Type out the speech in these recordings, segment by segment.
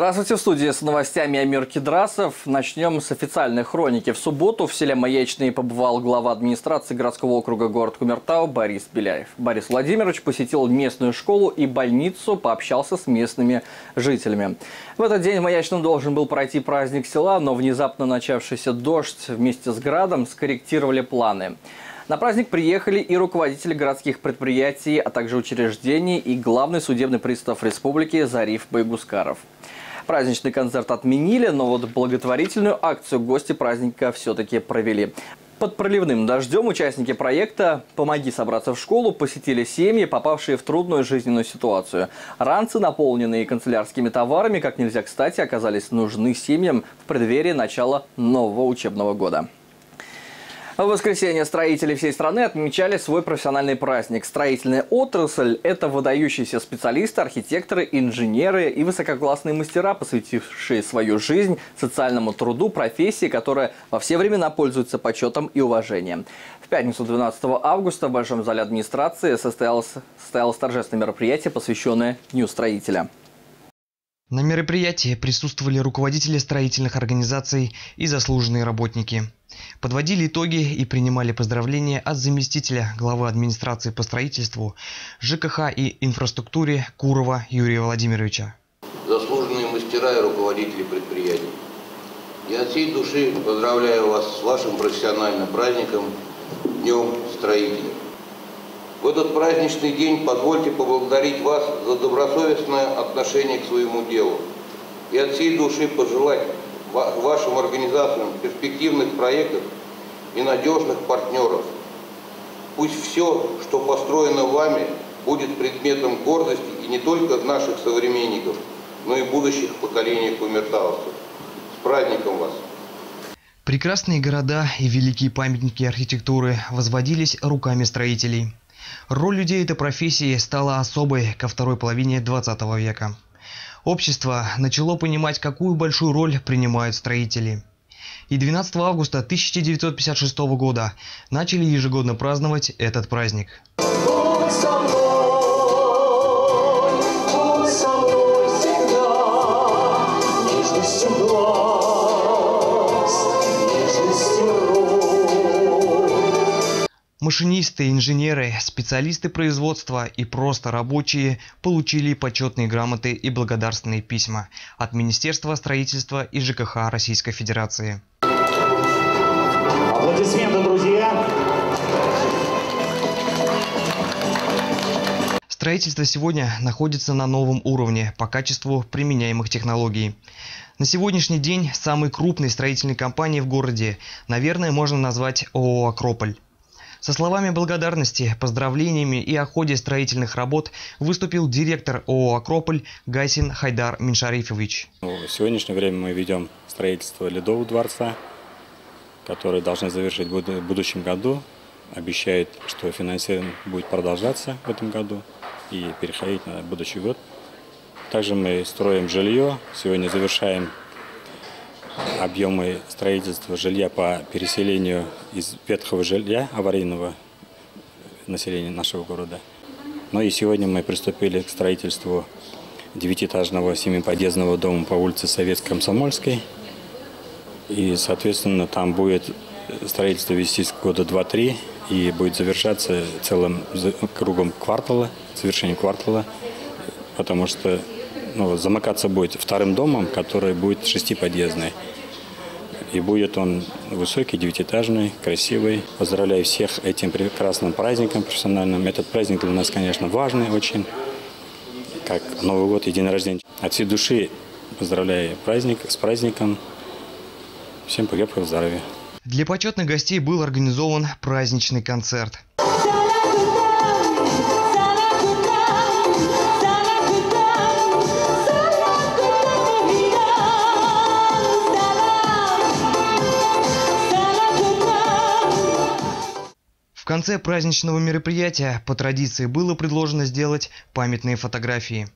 Здравствуйте, в студии с новостями Амир Кедрасов. Начнем с официальной хроники. В субботу в селе Маячный побывал глава администрации городского округа город Кумертау Борис Беляев. Борис Владимирович посетил местную школу и больницу, пообщался с местными жителями. В этот день в Маячном должен был пройти праздник села, но внезапно начавшийся дождь вместе с градом скорректировали планы. На праздник приехали и руководители городских предприятий, а также учреждений и главный судебный пристав республики Зариф Байгускаров. Праздничный концерт отменили, но вот благотворительную акцию гости праздника все-таки провели. Под проливным дождем участники проекта «Помоги собраться в школу» посетили семьи, попавшие в трудную жизненную ситуацию. Ранцы, наполненные канцелярскими товарами, как нельзя кстати, оказались нужны семьям в преддверии начала нового учебного года. В воскресенье строители всей страны отмечали свой профессиональный праздник. Строительная отрасль – это выдающиеся специалисты, архитекторы, инженеры и высококлассные мастера, посвятившие свою жизнь социальному труду, профессии, которая во все времена пользуется почетом и уважением. В пятницу 12 августа в Большом зале администрации состоялось, состоялось торжественное мероприятие, посвященное Дню строителя. На мероприятии присутствовали руководители строительных организаций и заслуженные работники. Подводили итоги и принимали поздравления от заместителя главы администрации по строительству, ЖКХ и инфраструктуре Курова Юрия Владимировича. Заслуженные мастера и руководители предприятий. Я от всей души поздравляю вас с вашим профессиональным праздником Днем Строителя. В этот праздничный день позвольте поблагодарить вас за добросовестное отношение к своему делу и от всей души пожелать вашим организациям перспективных проектов и надежных партнеров. Пусть все, что построено вами, будет предметом гордости и не только наших современников, но и будущих поколений кумертаусов. С праздником вас! Прекрасные города и великие памятники архитектуры возводились руками строителей. Роль людей этой профессии стала особой ко второй половине 20 века. Общество начало понимать, какую большую роль принимают строители. И 12 августа 1956 года начали ежегодно праздновать этот праздник. Машинисты, инженеры, специалисты производства и просто рабочие получили почетные грамоты и благодарственные письма от Министерства строительства и ЖКХ Российской Федерации. Аплодисменты, друзья! Строительство сегодня находится на новом уровне по качеству применяемых технологий. На сегодняшний день самой крупной строительной компанией в городе, наверное, можно назвать ООО «Акрополь». Со словами благодарности, поздравлениями и о ходе строительных работ выступил директор ООО «Акрополь» Гайсин Хайдар Миншарифович. В сегодняшнее время мы ведем строительство Ледового дворца, который должны завершить в будущем году. Обещает, что финансирование будет продолжаться в этом году и переходить на будущий год. Также мы строим жилье. Сегодня завершаем объемы строительства жилья по переселению из ветхого жилья аварийного населения нашего города. Ну и сегодня мы приступили к строительству девятиэтажного семиподъездного дома по улице Советско-Комсомольской. И, соответственно, там будет строительство вестись года 2-3 и будет завершаться целым кругом квартала, завершение квартала, потому что ну, замыкаться будет вторым домом, который будет шестиподъездный. И будет он высокий, девятиэтажный, красивый. Поздравляю всех этим прекрасным праздником профессиональным. Этот праздник для нас, конечно, важный очень, как Новый год и день рождения. От всей души поздравляю праздник, с праздником. Всем крепкого здоровья. Для почетных гостей был организован праздничный концерт. Конце праздничного мероприятия по традиции было предложено сделать памятные фотографии.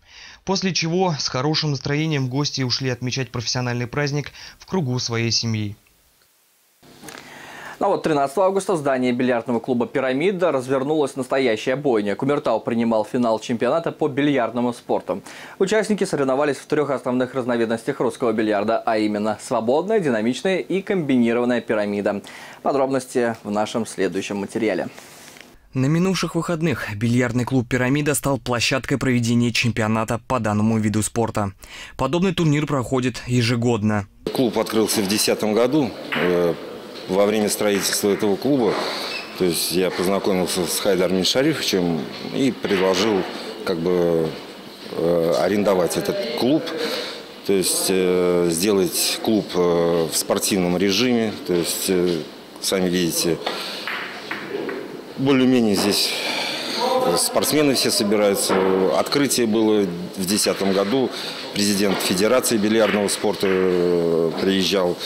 После чего с хорошим настроением гости ушли отмечать профессиональный праздник в кругу своей семьи. А вот 13 августа в здании бильярдного клуба «Пирамида» развернулась настоящая бойня. Кумертау принимал финал чемпионата по бильярдному спорту. Участники соревновались в трех основных разновидностях русского бильярда, а именно свободная, динамичная и комбинированная пирамида. Подробности в нашем следующем материале. На минувших выходных бильярдный клуб «Пирамида» стал площадкой проведения чемпионата по данному виду спорта. Подобный турнир проходит ежегодно. Клуб открылся в 2010 году. Э, во время строительства этого клуба то есть я познакомился с Хайдаром Миншарифовичем и предложил как бы э, арендовать этот клуб, то есть э, сделать клуб в спортивном режиме, то есть сами видите, более-менее здесь спортсмены все собираются. Открытие было в 2010 году. Президент Федерации бильярдного спорта э, приезжал,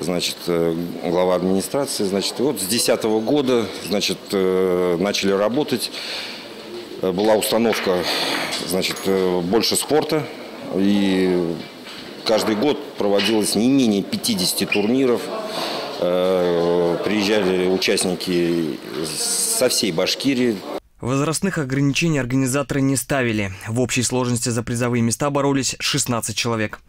значит, э, глава администрации. Значит, вот с 2010 года, значит, э, начали работать. Была установка, значит, больше спорта. И каждый год проводилось не менее 50 турниров. Э, приезжали участники со всей Башкирии. Возрастных ограничений организаторы не ставили. В общей сложности за призовые места боролись 16 человек.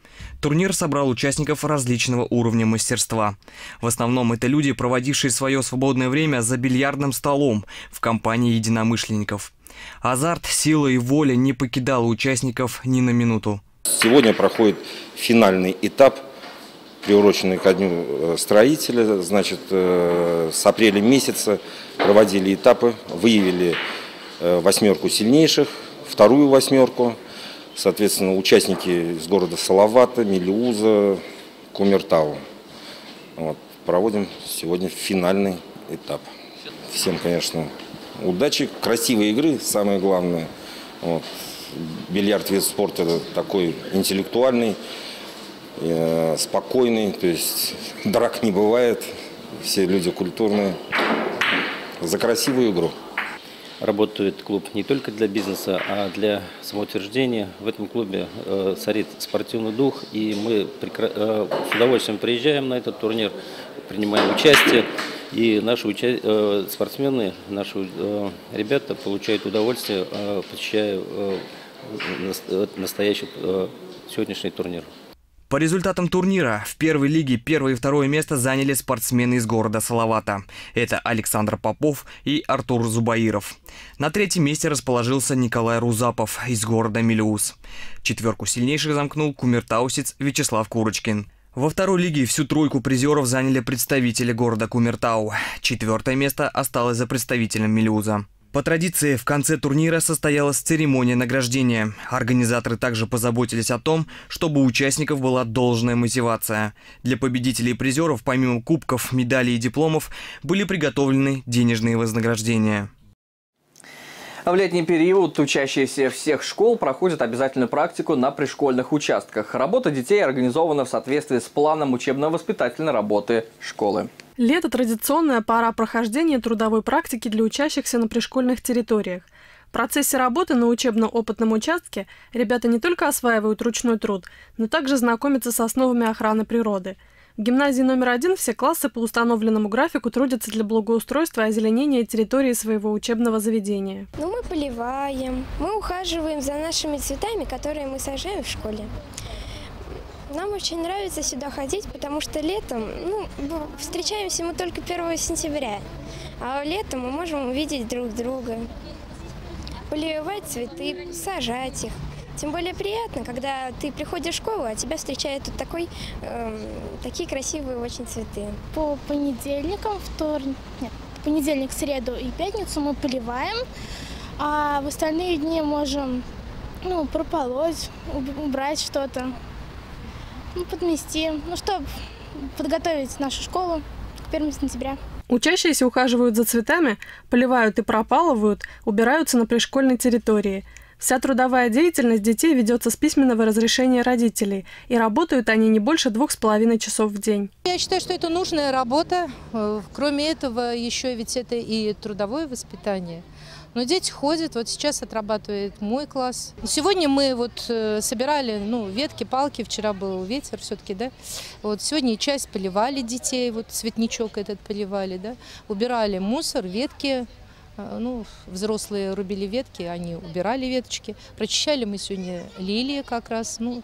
Турнир собрал участников различного уровня мастерства. В основном это люди, проводившие свое свободное время за бильярдным столом в компании единомышленников. Азарт, сила и воля не покидала участников ни на минуту. Сегодня проходит финальный этап приуроченный ко дню э, строителя. Значит, э, с апреля месяца проводили этапы, выявили э, восьмерку сильнейших, вторую восьмерку. Соответственно, участники из города Салавата, Мелиуза, Кумертау. Вот, проводим сегодня финальный этап. Всем, конечно, удачи, красивой игры, самое главное. Вот. Бильярд вид спорта такой интеллектуальный. Э, спокойный, то есть драк не бывает, все люди культурные. За красивую игру. Работает клуб не только для бизнеса, а для самоутверждения. В этом клубе э, царит спортивный дух, и мы э, с удовольствием приезжаем на этот турнир, принимаем участие. И наши уча... э, спортсмены, наши ребята получают удовольствие, посещая настоящий сегодняшний турнир. По результатам турнира в первой лиге первое и второе место заняли спортсмены из города Салавата. Это Александр Попов и Артур Зубаиров. На третьем месте расположился Николай Рузапов из города Милиус. Четверку сильнейших замкнул кумертаусец Вячеслав Курочкин. Во второй лиге всю тройку призеров заняли представители города Кумертау. Четвертое место осталось за представителем Милиуза. По традиции, в конце турнира состоялась церемония награждения. Организаторы также позаботились о том, чтобы у участников была должная мотивация. Для победителей и призеров, помимо кубков, медалей и дипломов, были приготовлены денежные вознаграждения. В летний период учащиеся всех школ проходят обязательную практику на пришкольных участках. Работа детей организована в соответствии с планом учебно-воспитательной работы школы. Лето – традиционная пора прохождения трудовой практики для учащихся на пришкольных территориях. В процессе работы на учебно-опытном участке ребята не только осваивают ручной труд, но также знакомятся с основами охраны природы. В гимназии номер один все классы по установленному графику трудятся для благоустройства и озеленения территории своего учебного заведения. Ну, мы поливаем, мы ухаживаем за нашими цветами, которые мы сажаем в школе. Нам очень нравится сюда ходить, потому что летом, ну, встречаемся мы только 1 сентября, а летом мы можем увидеть друг друга, поливать цветы, сажать их. Тем более приятно, когда ты приходишь в школу, а тебя встречают тут такой, э, такие красивые очень цветы. По понедельникам, вторник, нет, понедельник, среду и пятницу мы поливаем, а в остальные дни можем ну, прополоть, убрать что-то ну, подмести, ну, чтобы подготовить нашу школу к 1 сентября. Учащиеся ухаживают за цветами, поливают и пропалывают, убираются на пришкольной территории. Вся трудовая деятельность детей ведется с письменного разрешения родителей, и работают они не больше двух с половиной часов в день. Я считаю, что это нужная работа. Э, кроме этого, еще ведь это и трудовое воспитание. Но дети ходят, вот сейчас отрабатывает мой класс. Сегодня мы вот э, собирали, ну, ветки, палки, вчера был ветер все-таки, да. Вот сегодня часть поливали детей, вот цветничок этот поливали, да. Убирали мусор, ветки, ну, взрослые рубили ветки, они убирали веточки. Прочищали мы сегодня лилии как раз, ну,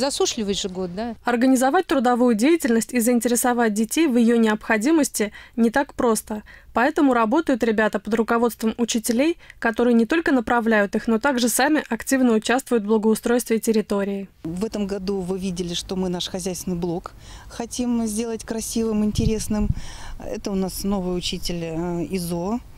Засушливый же год, да? Организовать трудовую деятельность и заинтересовать детей в ее необходимости не так просто. Поэтому работают ребята под руководством учителей, которые не только направляют их, но также сами активно участвуют в благоустройстве территории. В этом году вы видели, что мы наш хозяйственный блок хотим сделать красивым, интересным. Это у нас новый учитель э, ИЗО э,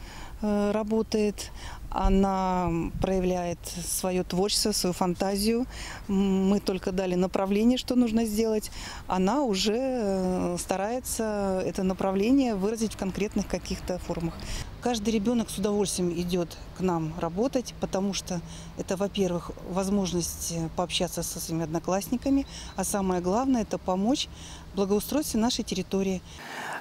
работает она проявляет свое творчество, свою фантазию. Мы только дали направление, что нужно сделать. Она уже э, старается это направление выразить в конкретных каких-то формах. Каждый ребенок с удовольствием идет к нам работать, потому что это, во-первых, возможность пообщаться со своими одноклассниками, а самое главное – это помочь в благоустройстве нашей территории.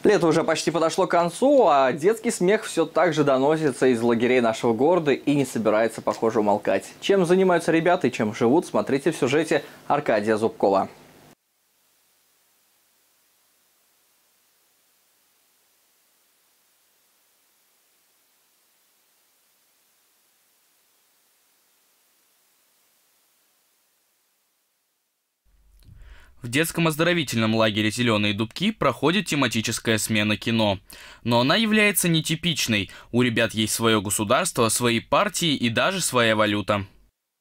Лето уже почти подошло к концу, а детский смех все так же доносится из лагерей нашего города и не собирается, похоже, умолкать. Чем занимаются ребята и чем живут, смотрите в сюжете Аркадия Зубкова. В детском оздоровительном лагере «Зеленые дубки» проходит тематическая смена кино. Но она является нетипичной. У ребят есть свое государство, свои партии и даже своя валюта.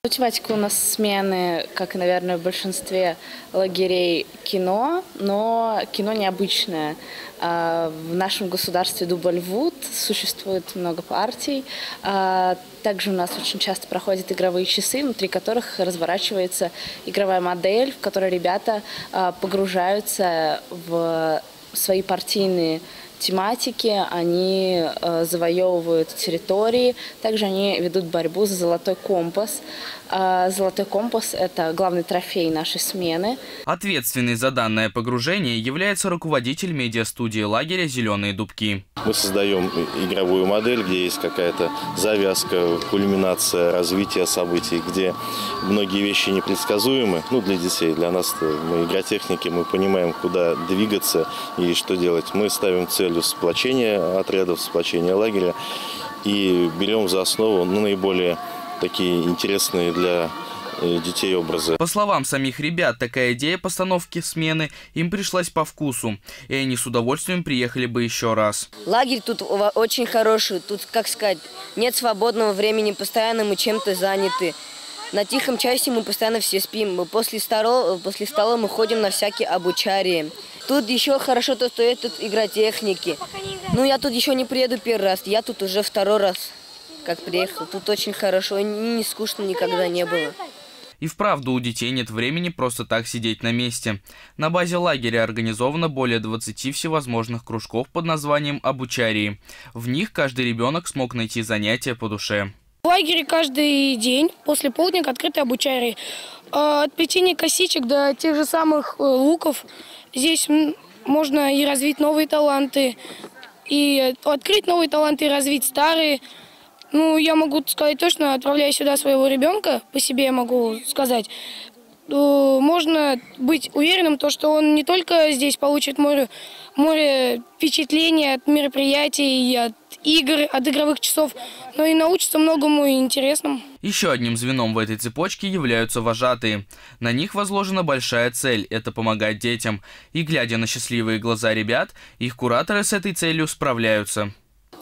Тематика у нас смены, как, наверное, в большинстве лагерей кино, но кино необычное. А, в нашем государстве Дубльвуд существует много партий. А, также у нас очень часто проходят игровые часы, внутри которых разворачивается игровая модель, в которой ребята а, погружаются в свои партийные тематики, они э, завоевывают территории, также они ведут борьбу за золотой компас. Э, золотой компас – это главный трофей нашей смены. Ответственный за данное погружение является руководитель медиастудии лагеря «Зеленые дубки». Мы создаем игровую модель, где есть какая-то завязка, кульминация развития событий, где многие вещи непредсказуемы. Ну, для детей, для нас, мы игротехники, мы понимаем, куда двигаться и что делать. Мы ставим целью сплочения отрядов, сплочения лагеря и берем за основу ну, наиболее такие интересные для э, детей образы. По словам самих ребят, такая идея постановки смены им пришлась по вкусу, и они с удовольствием приехали бы еще раз. Лагерь тут очень хороший, тут, как сказать, нет свободного времени, постоянно мы чем-то заняты. На тихом часе мы постоянно все спим. Мы после стола, после стола мы ходим на всякие обучарии. Тут еще хорошо то, что тут игротехники. Ну, я тут еще не приеду первый раз, я тут уже второй раз как приехал. Тут очень хорошо, не скучно никогда не было. И вправду у детей нет времени просто так сидеть на месте. На базе лагеря организовано более 20 всевозможных кружков под названием «Обучарии». В них каждый ребенок смог найти занятия по душе. В лагере каждый день после полдника открытые обучарии. А, от плетения косичек до тех же самых э, луков. Здесь можно и развить новые таланты, и открыть новые таланты, и развить старые – ну, я могу сказать точно, отправляя сюда своего ребенка, по себе я могу сказать, можно быть уверенным, то, что он не только здесь получит море, море впечатлений от мероприятий, от игр, от игровых часов, но и научится многому интересному. Еще одним звеном в этой цепочке являются вожатые. На них возложена большая цель – это помогать детям. И глядя на счастливые глаза ребят, их кураторы с этой целью справляются.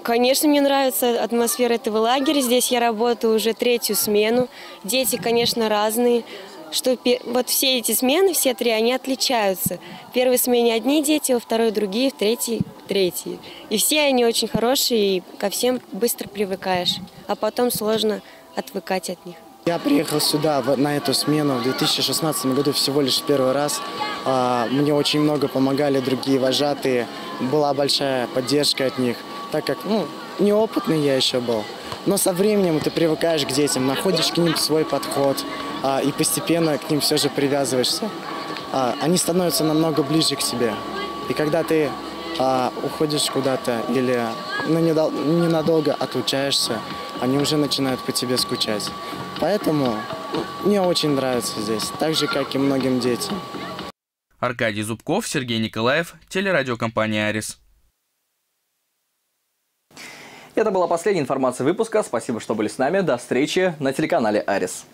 Конечно, мне нравится атмосфера этого лагеря. Здесь я работаю уже третью смену. Дети, конечно, разные. Что вот все эти смены, все три, они отличаются. В первой смене одни дети, во второй другие, в третьей третьи. И все они очень хорошие, и ко всем быстро привыкаешь. А потом сложно отвыкать от них. Я приехал сюда на эту смену в 2016 году всего лишь первый раз. А, мне очень много помогали другие вожатые, была большая поддержка от них так как, ну, неопытный я еще был. Но со временем ты привыкаешь к детям, находишь к ним свой подход а, и постепенно к ним все же привязываешься. А, они становятся намного ближе к тебе. И когда ты а, уходишь куда-то или ну, ненадолго отлучаешься, они уже начинают по тебе скучать. Поэтому мне очень нравится здесь, так же, как и многим детям. Аркадий Зубков, Сергей Николаев, телерадиокомпания «Арис». Это была последняя информация выпуска. Спасибо, что были с нами. До встречи на телеканале «Арис».